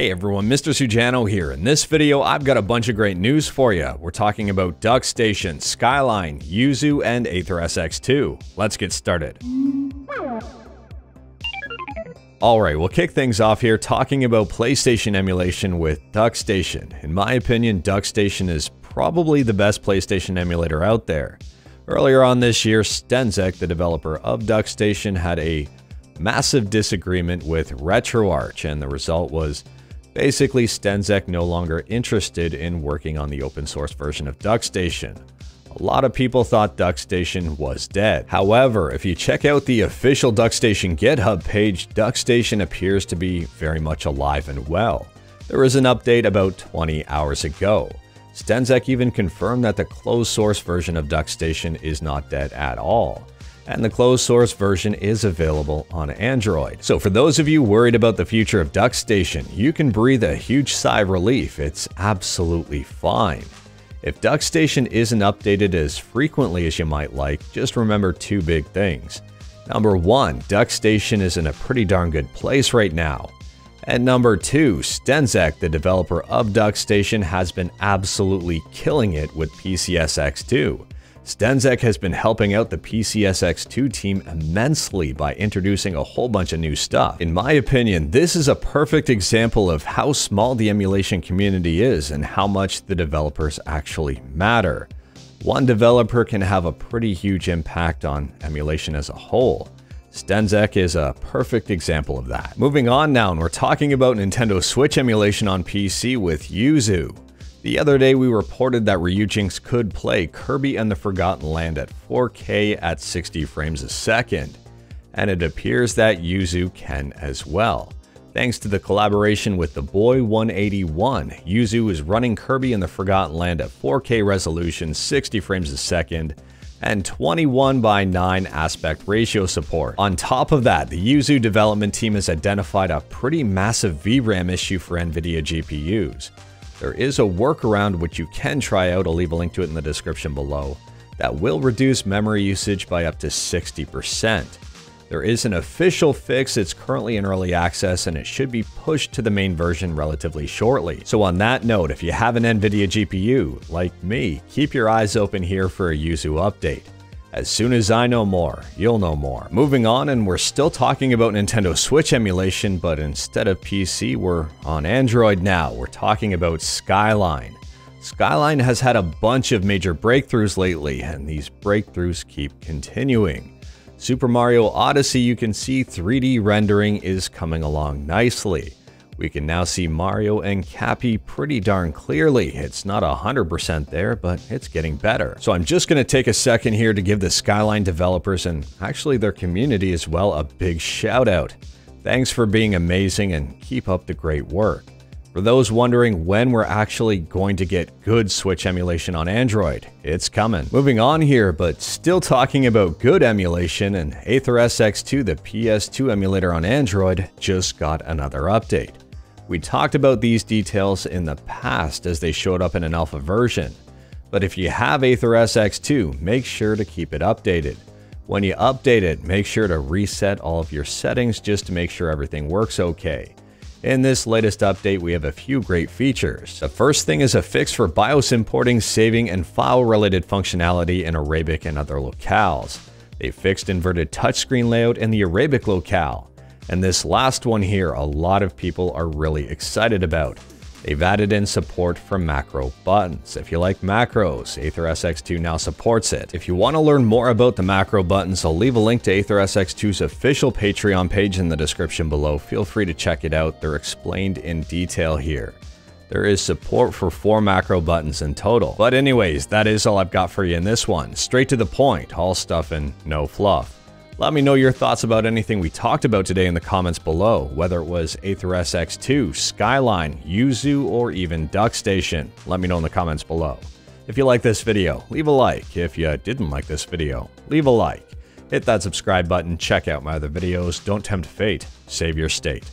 Hey everyone, Mr. Sujano here. In this video, I've got a bunch of great news for you. We're talking about DuckStation, Skyline, Yuzu, and Aether SX2. Let's get started. Alright, we'll kick things off here talking about PlayStation emulation with DuckStation. In my opinion, DuckStation is probably the best PlayStation emulator out there. Earlier on this year, Stenzek, the developer of DuckStation, had a massive disagreement with RetroArch, and the result was Basically, Stenzek no longer interested in working on the open source version of DuckStation. A lot of people thought DuckStation was dead. However, if you check out the official DuckStation GitHub page, DuckStation appears to be very much alive and well. There is an update about 20 hours ago. Stenzek even confirmed that the closed source version of DuckStation is not dead at all and the closed source version is available on Android. So for those of you worried about the future of DuckStation, you can breathe a huge sigh of relief. It's absolutely fine. If DuckStation isn't updated as frequently as you might like, just remember two big things. Number one, DuckStation is in a pretty darn good place right now. And number two, Stenzek, the developer of DuckStation, has been absolutely killing it with PCSX2. Stenzek has been helping out the PCSX2 team immensely by introducing a whole bunch of new stuff. In my opinion, this is a perfect example of how small the emulation community is and how much the developers actually matter. One developer can have a pretty huge impact on emulation as a whole. Stenzek is a perfect example of that. Moving on now, and we're talking about Nintendo Switch emulation on PC with Yuzu. The other day we reported that Ryujinx could play Kirby and the Forgotten Land at 4K at 60 frames a second, and it appears that Yuzu can as well. Thanks to the collaboration with the Boy 181, Yuzu is running Kirby and the Forgotten Land at 4K resolution, 60 frames a second, and 21 by 9 aspect ratio support. On top of that, the Yuzu development team has identified a pretty massive VRAM issue for NVIDIA GPUs. There is a workaround which you can try out, I'll leave a link to it in the description below, that will reduce memory usage by up to 60%. There is an official fix, it's currently in early access and it should be pushed to the main version relatively shortly. So on that note, if you have an NVIDIA GPU, like me, keep your eyes open here for a Yuzu update. As soon as I know more, you'll know more. Moving on, and we're still talking about Nintendo Switch emulation, but instead of PC, we're on Android now. We're talking about Skyline. Skyline has had a bunch of major breakthroughs lately, and these breakthroughs keep continuing. Super Mario Odyssey, you can see 3D rendering is coming along nicely. We can now see Mario and Cappy pretty darn clearly. It's not 100% there, but it's getting better. So I'm just going to take a second here to give the Skyline developers and actually their community as well a big shout out. Thanks for being amazing and keep up the great work. For those wondering when we're actually going to get good Switch emulation on Android, it's coming. Moving on here, but still talking about good emulation, and Aether SX2, the PS2 emulator on Android, just got another update. We talked about these details in the past as they showed up in an alpha version, but if you have Aether SX2, make sure to keep it updated. When you update it, make sure to reset all of your settings just to make sure everything works okay. In this latest update, we have a few great features. The first thing is a fix for BIOS importing, saving, and file-related functionality in Arabic and other locales. They fixed inverted touchscreen layout in the Arabic locale. And this last one here, a lot of people are really excited about. They've added in support for macro buttons. If you like macros, Aether SX2 now supports it. If you want to learn more about the macro buttons, I'll leave a link to Aether SX2's official Patreon page in the description below. Feel free to check it out. They're explained in detail here. There is support for four macro buttons in total. But anyways, that is all I've got for you in this one. Straight to the point, all stuff and no fluff. Let me know your thoughts about anything we talked about today in the comments below, whether it was Aether SX2, Skyline, Yuzu, or even DuckStation. Let me know in the comments below. If you like this video, leave a like. If you didn't like this video, leave a like. Hit that subscribe button, check out my other videos, don't tempt fate, save your state.